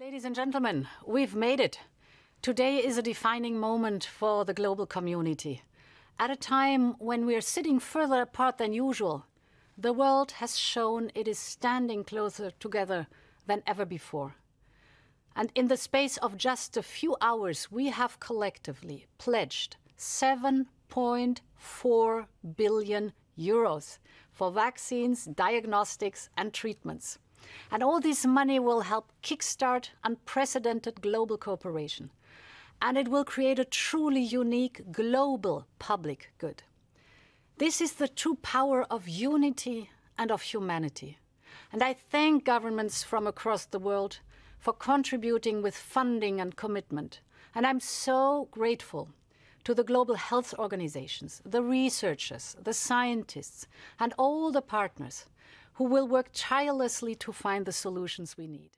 Ladies and gentlemen, we've made it. Today is a defining moment for the global community. At a time when we are sitting further apart than usual, the world has shown it is standing closer together than ever before. And in the space of just a few hours, we have collectively pledged 7.4 billion euros for vaccines, diagnostics, and treatments. And all this money will help kickstart unprecedented global cooperation. And it will create a truly unique global public good. This is the true power of unity and of humanity. And I thank governments from across the world for contributing with funding and commitment. And I'm so grateful to the global health organizations, the researchers, the scientists, and all the partners who will work tirelessly to find the solutions we need.